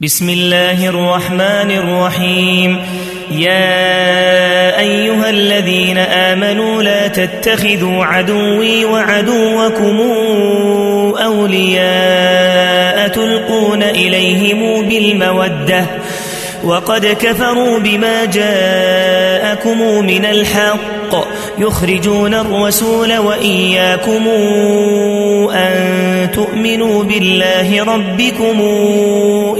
بسم الله الرحمن الرحيم. يا أيها الذين آمنوا لا تتخذوا عدوي وعدوكم أولياء تلقون إليهم بالمودة. وقد كفروا بما جاءكم من الحق. يخرجون الرسول وإياكم أن تؤمنوا بالله ربكم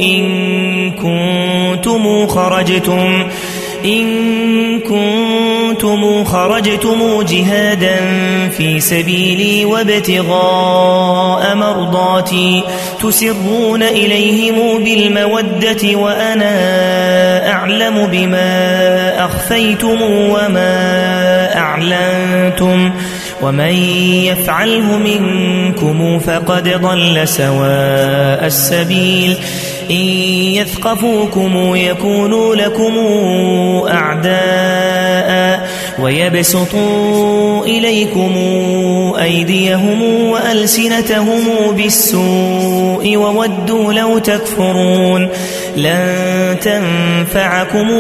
إن كنتم خرجتم إن كنتم خرجتم جهادا في سبيلي وابتغاء مرضاتي تسرون إليهم بالمودة وأنا أعلم بما أخفيتم وما أعلنتم ومن يفعله منكم فقد ضل سواء السبيل. إن يثقفوكم يكونوا لكم أعداء. ويبسطوا إليكم أيديهم وألسنتهم بالسوء وودوا لو تكفرون لن تنفعكم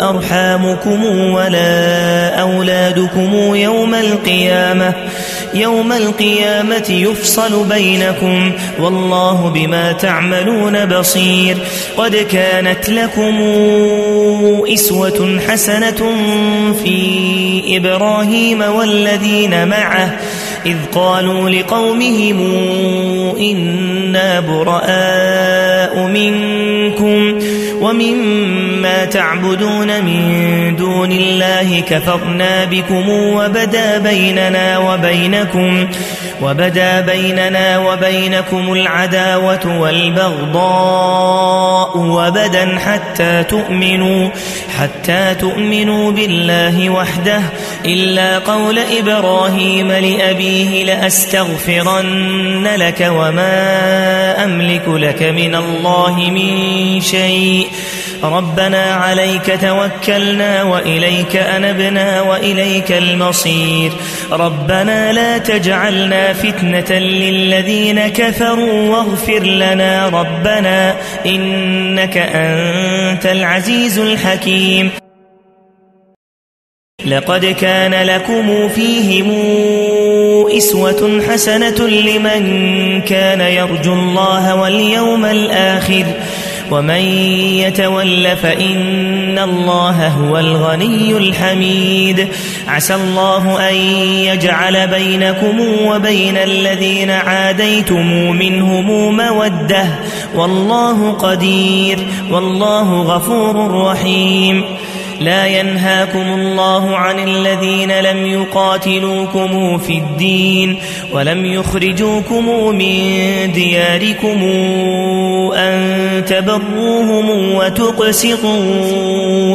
أرحامكم ولا أولادكم يوم القيامة يوم القيامة يفصل بينكم والله بما تعملون بصير قد كانت لكم إسوة حسنة في إبراهيم والذين معه إذ قالوا لقومهم إنا براء منكم تعبدون من دون الله كفرنا بكم وبدا بيننا وبينكم وبدا بيننا وبينكم العداوة والبغضاء وبدا حتى تؤمنوا حتى تؤمنوا بالله وحده إلا قول إبراهيم لأبيه لأستغفرن لك وما أملك لك من الله من شيء ربنا عليك توكلنا وإليك أنبنا وإليك المصير. ربنا لا تجعلنا فتنة للذين كفروا واغفر لنا ربنا إنك أنت العزيز الحكيم. لقد كان لكم فيهم إسوة حسنة لمن كان يرجو الله واليوم الآخر. ومن يتول فإن الله هو الغني الحميد. عسى الله أن يجعل بينكم وبين الذين عاديتم منهم مودة. والله قدير والله غفور رحيم. لا ينهاكم الله عن الذين لم يقاتلوكم في الدين ولم يخرجوكم من دياركم أن تبروهم وتقسطوا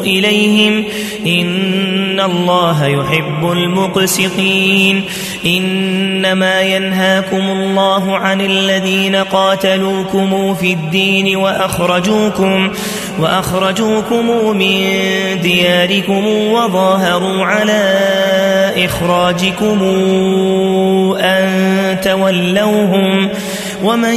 إليهم إن الله يحب المقسطين إنما ينهاكم الله عن الذين قاتلوكم في الدين وأخرجوكم وأخرجوكم من دياركم وظاهروا على إخراجكم أن تولوهم ومن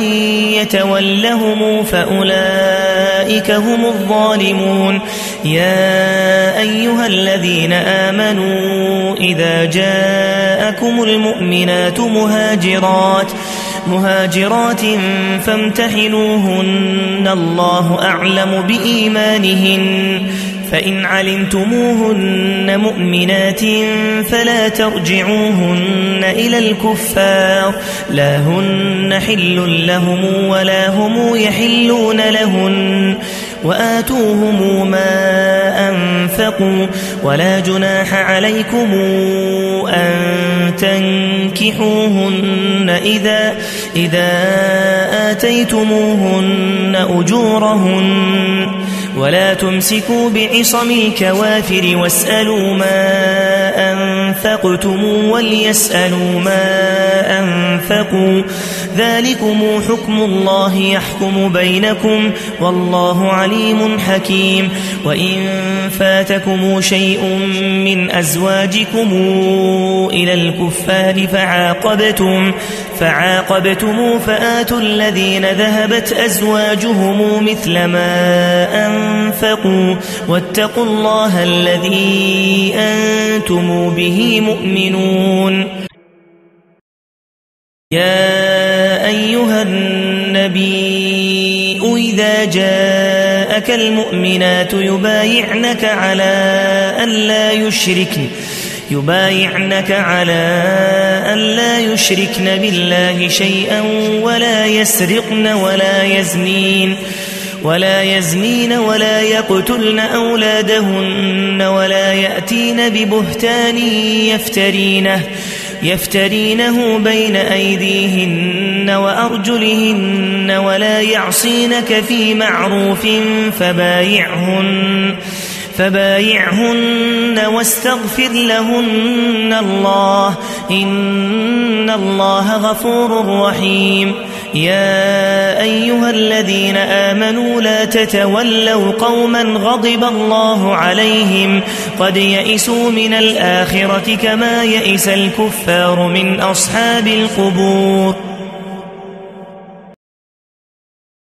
يتولهم فأولئك هم الظالمون. يا أيها الذين آمنوا إذا جاءكم المؤمنات مهاجرات مهاجرات فامتحنوهن. الله أعلم بإيمانهن. فإن علمتموهن مؤمنات فلا ترجعوهن إلى الكفار. لا هن حل لهم ولا هم يحلون لهن. وآتوهم ما أنفقوا ولا جناح عليكم أن تنكحوهن إذا, إذا آتيتموهن أجورهن ولا تمسكوا بعصم الكوافر واسألوا ما أنفقوا أنفقتم وليسألوا ما أنفقوا. ذلكم حكم الله يحكم بينكم والله عليم حكيم. وإن فاتكم شيء من أزواجكم إلى الكفار فعاقبتم فعاقبتم فآتوا الذين ذهبت أزواجهم مثل ما أنفقوا واتقوا الله الذي أنتم به مؤمنون. يا أيها النبي إذا جاءك المؤمنات يبايعنك على أن لا يشركن يبايعنك على أن لا يشركن بالله شيئا ولا يسرقن ولا يزنين ولا يزنين ولا يقتلن أولادهن ولا يأتين ببهتان يفترينه يفترينه بين أيديهن وأرجلهن ولا يعصينك في معروف فبايعهن فبايعهن واستغفر لهن الله. إن الله غفور رحيم. يا أيها الذين آمنوا لا تتولوا قوما غضب الله عليهم. قد يئسوا من الآخرة كما يئس الكفار من أصحاب القبور.